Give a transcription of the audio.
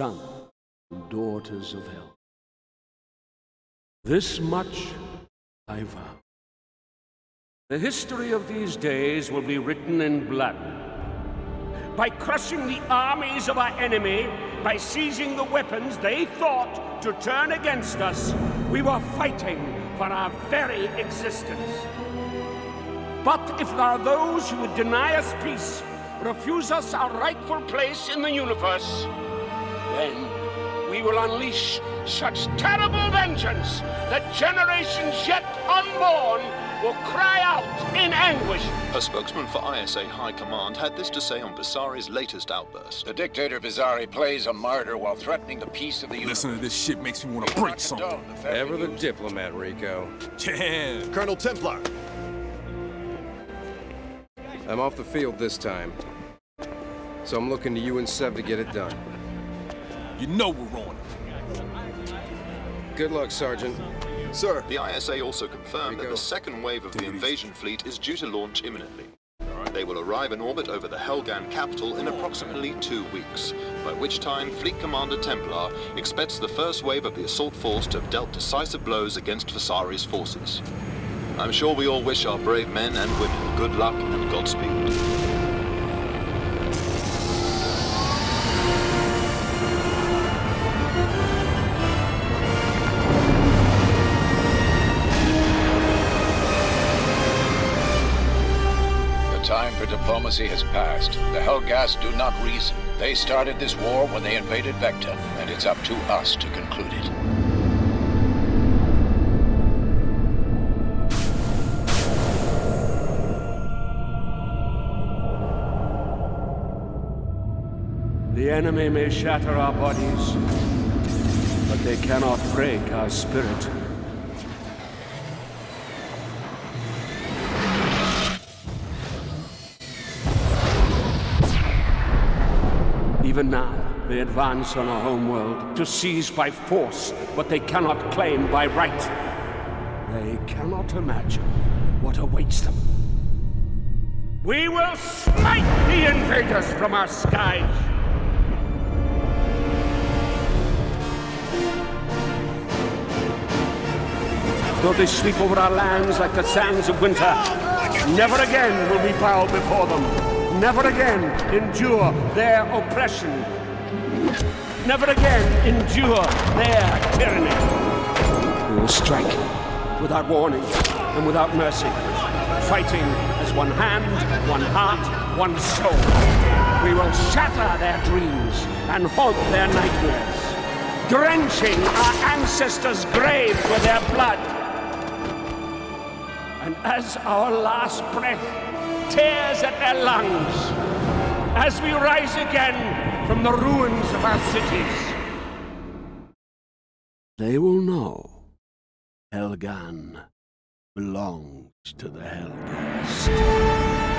and daughters of hell. This much I vow. The history of these days will be written in blood. By crushing the armies of our enemy, by seizing the weapons they thought to turn against us, we were fighting for our very existence. But if there are those who would deny us peace, refuse us our rightful place in the universe, then we will unleash such terrible vengeance that generations yet unborn will cry out in anguish. A spokesman for ISA High Command had this to say on Visari's latest outburst. The dictator Visari plays a martyr while threatening the peace of the universe. Listen to this shit makes me want to break something. Ever the diplomat, Rico. Yeah. Colonel Templar. I'm off the field this time. So I'm looking to you and Sev to get it done. You know we're on it. Good luck, Sergeant. Sir. The ISA also confirmed that Rico. the second wave of the invasion fleet is due to launch imminently. They will arrive in orbit over the Helghan capital in approximately two weeks, by which time Fleet Commander Templar expects the first wave of the assault force to have dealt decisive blows against Visari's forces. I'm sure we all wish our brave men and women good luck and Godspeed. Time for diplomacy has passed. The Helghast do not reason. They started this war when they invaded Vecta, and it's up to us to conclude it. The enemy may shatter our bodies, but they cannot break our spirit. Even now, they advance on our homeworld to seize by force what they cannot claim by right. They cannot imagine what awaits them. We will smite the invaders from our skies! Though they sweep over our lands like the sands of winter, never again will we bow before them. Never again endure their oppression. Never again endure their tyranny. We will strike without warning and without mercy, fighting as one hand, one heart, one soul. We will shatter their dreams and haunt their nightmares, drenching our ancestors' graves with their blood. And as our last breath tears at their lungs, as we rise again from the ruins of our cities, they will know Helghan belongs to the Helghast.